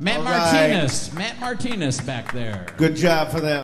Matt All right. Martinez. Matt Martinez back there. Good job for them.